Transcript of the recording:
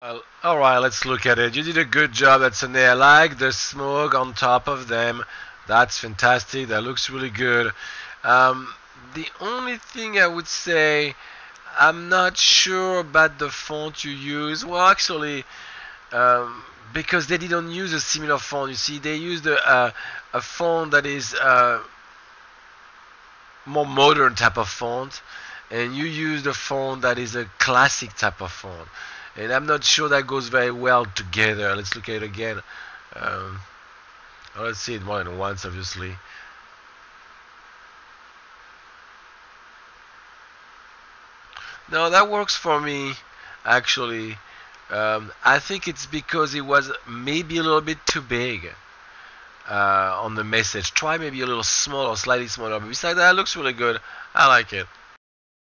Well, all right, let's look at it. You did a good job. That's an I like the smoke on top of them. That's fantastic. That looks really good. Um, the only thing I would say, I'm not sure about the font you use. Well, actually, um, because they didn't use a similar font. You see, they used a, a, a font that is uh, more modern type of font, and you used a font that is a classic type of font. And I'm not sure that goes very well together. Let's look at it again. Um, let's see it more than once, obviously. No, that works for me, actually. Um, I think it's because it was maybe a little bit too big uh, on the message. Try maybe a little smaller, slightly smaller. But besides that, it looks really good. I like it.